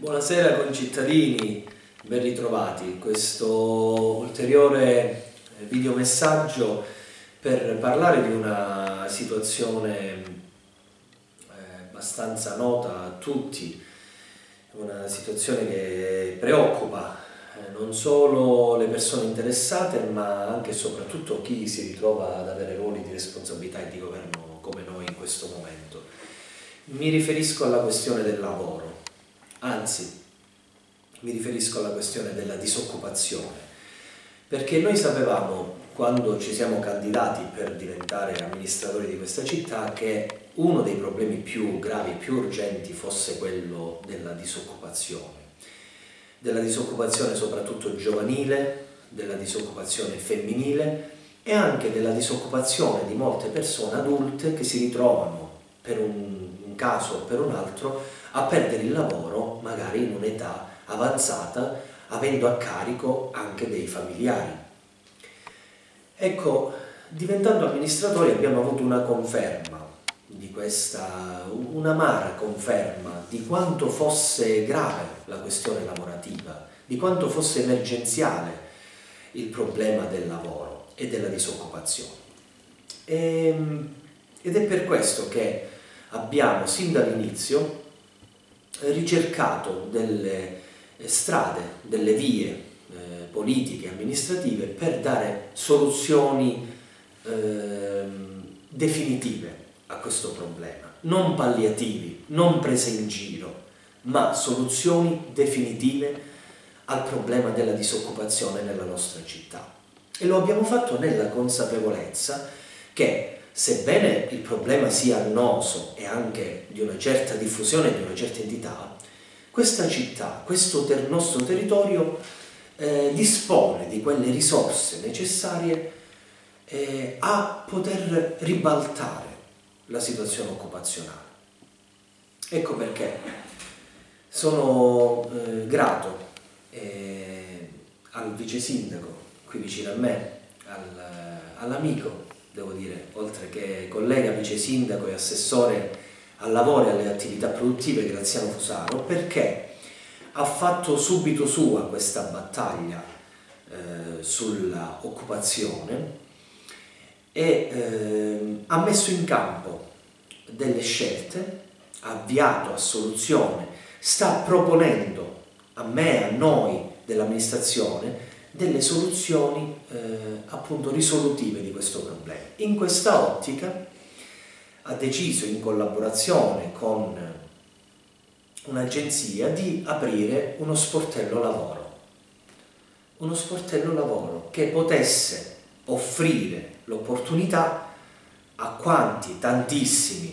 Buonasera concittadini, ben ritrovati. Questo ulteriore videomessaggio per parlare di una situazione eh, abbastanza nota a tutti, una situazione che preoccupa eh, non solo le persone interessate ma anche e soprattutto chi si ritrova ad avere ruoli di responsabilità e di governo come noi in questo momento. Mi riferisco alla questione del lavoro, anzi mi riferisco alla questione della disoccupazione, perché noi sapevamo quando ci siamo candidati per diventare amministratori di questa città che uno dei problemi più gravi, più urgenti fosse quello della disoccupazione, della disoccupazione soprattutto giovanile, della disoccupazione femminile e anche della disoccupazione di molte persone adulte che si ritrovano per un, caso o per un altro a perdere il lavoro magari in un'età avanzata avendo a carico anche dei familiari. Ecco, diventando amministratori abbiamo avuto una conferma di questa, un'amara conferma di quanto fosse grave la questione lavorativa, di quanto fosse emergenziale il problema del lavoro e della disoccupazione. E, ehm, ed è per questo che abbiamo sin dall'inizio ricercato delle strade, delle vie eh, politiche, amministrative per dare soluzioni eh, definitive a questo problema, non palliativi, non prese in giro, ma soluzioni definitive al problema della disoccupazione nella nostra città. E lo abbiamo fatto nella consapevolezza che sebbene il problema sia annoso e anche di una certa diffusione, di una certa entità, questa città, questo ter nostro territorio eh, dispone di quelle risorse necessarie eh, a poter ribaltare la situazione occupazionale. Ecco perché sono eh, grato eh, al vice sindaco qui vicino a me, al, all'amico, devo dire, oltre che collega vice sindaco e assessore al lavoro e alle attività produttive Graziano Fusaro, perché ha fatto subito sua questa battaglia eh, sulla e eh, ha messo in campo delle scelte, ha avviato a soluzione, sta proponendo a me, a noi dell'amministrazione, delle soluzioni eh, appunto risolutive di questo problema. In questa ottica ha deciso in collaborazione con un'agenzia di aprire uno sportello lavoro, uno sportello lavoro che potesse offrire l'opportunità a quanti, tantissimi,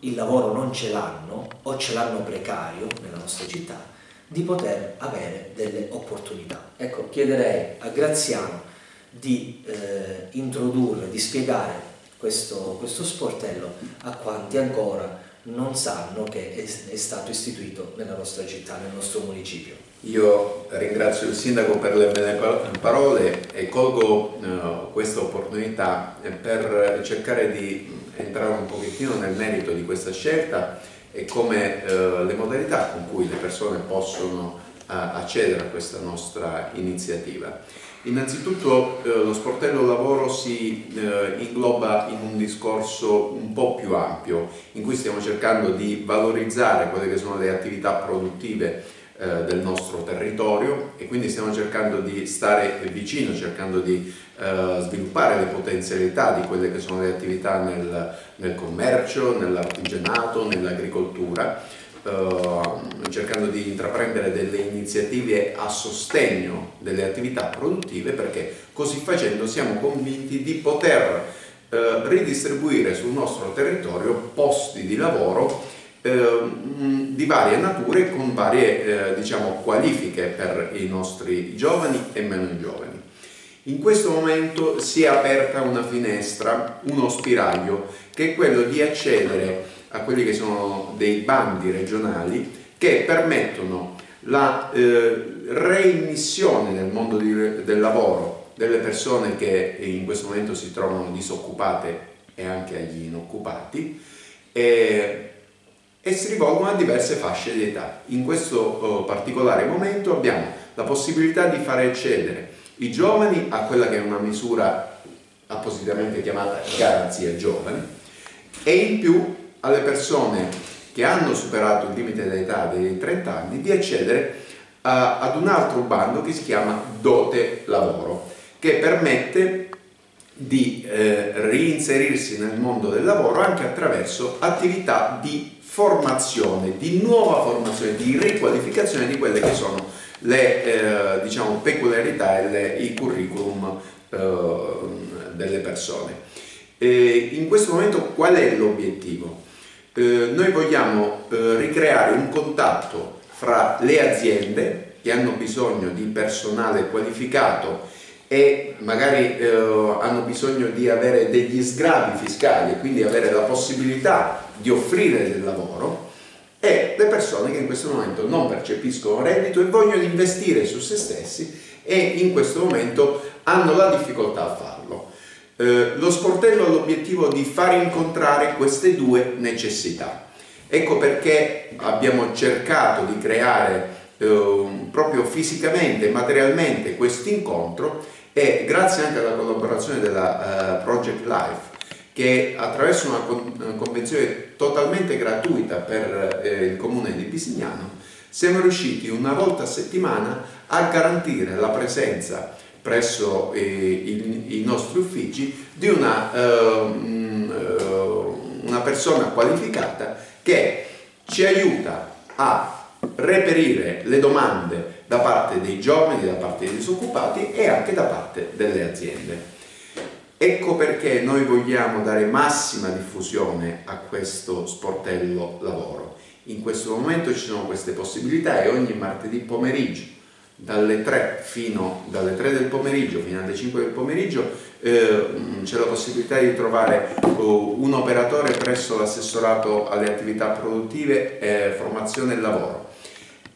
il lavoro non ce l'hanno o ce l'hanno precario nella nostra città, di poter avere delle opportunità. Ecco, chiederei a Graziano di eh, introdurre, di spiegare questo, questo, sportello a quanti ancora non sanno che è, è, stato istituito nella nostra città, nel nostro municipio. Io ringrazio il Sindaco per le belle parole e colgo uh, questa opportunità per cercare di entrare un pochettino nel merito di questa scelta e come uh, le modalità con cui le persone possono uh, accedere a questa nostra iniziativa. Innanzitutto eh, lo sportello lavoro si eh, ingloba in un discorso un po' più ampio in cui stiamo cercando di valorizzare quelle che sono le attività produttive eh, del nostro territorio e quindi stiamo cercando di stare vicino, cercando di eh, sviluppare le potenzialità di quelle che sono le attività nel, nel commercio, nell'artigianato, nell'agricoltura eh, cercando di intraprendere delle iniziative a sostegno delle attività produttive perché così facendo siamo convinti di poter ridistribuire sul nostro territorio posti di lavoro di varie nature con varie eh, diciamo, qualifiche per i nostri giovani e meno giovani. In questo momento si è aperta una finestra, uno spiraglio, che è quello di accedere a quelli che sono dei bandi regionali che permettono la eh, reimmissione nel mondo di, del lavoro delle persone che in questo momento si trovano disoccupate e anche agli inoccupati e, e si rivolgono a diverse fasce di età. In questo eh, particolare momento abbiamo la possibilità di fare accedere i giovani a quella che è una misura appositamente chiamata garanzia giovani e in più alle persone che hanno superato il limite d'età dei 30 anni di accedere a, ad un altro bando che si chiama dote lavoro che permette di eh, reinserirsi nel mondo del lavoro anche attraverso attività di formazione, di nuova formazione, di riqualificazione di quelle che sono le eh, diciamo, peculiarità e le, i curriculum eh, delle persone. E in questo momento qual è l'obiettivo? Eh, noi vogliamo eh, ricreare un contatto fra le aziende che hanno bisogno di personale qualificato e magari eh, hanno bisogno di avere degli sgravi fiscali e quindi avere la possibilità di offrire del lavoro e le persone che in questo momento non percepiscono reddito e vogliono investire su se stessi e in questo momento hanno la difficoltà a farlo. Eh, lo sportello ha l'obiettivo di far incontrare queste due necessità. Ecco perché abbiamo cercato di creare eh, proprio fisicamente, materialmente questo incontro e grazie anche alla collaborazione della uh, Project Life che attraverso una, con convenzione totalmente gratuita per eh, il comune di Pisignano siamo riusciti una volta a settimana a garantire la presenza presso eh, i, i, nostri uffici di una, uh, una persona qualificata che ci aiuta a reperire le domande da parte dei giovani, da parte dei disoccupati e anche da parte delle aziende. Ecco perché noi vogliamo dare massima diffusione a questo sportello lavoro. In questo momento ci sono queste possibilità e ogni martedì pomeriggio dalle 3, fino, dalle 3 del pomeriggio fino alle 5 del pomeriggio eh, c'è la possibilità di trovare uh, un operatore presso l'assessorato alle attività produttive, eh, formazione e lavoro.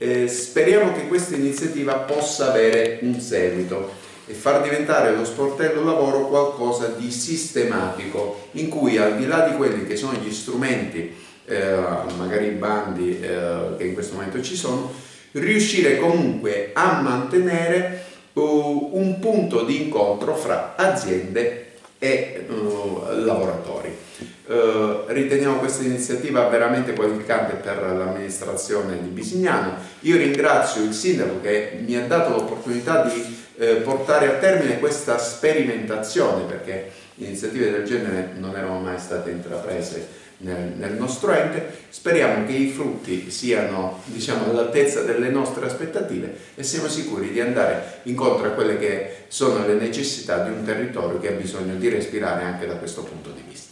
Eh, speriamo che questa iniziativa possa avere un seguito e far diventare lo sportello lavoro qualcosa di sistematico in cui al di là di quelli che sono gli strumenti, eh, magari i bandi eh, che in questo momento ci sono, riuscire comunque a mantenere uh, un punto di incontro fra aziende e uh, lavoratori. Uh, riteniamo questa iniziativa veramente qualificante per l'amministrazione di Bisignano. Io ringrazio il sindaco che mi ha dato l'opportunità di eh, portare a termine questa sperimentazione perché iniziative del genere non erano mai state intraprese nel, nel nostro ente. Speriamo che i frutti siano diciamo, all'altezza delle nostre aspettative e siamo sicuri di andare incontro a quelle che sono le necessità di un territorio che ha bisogno di respirare anche da questo punto di vista.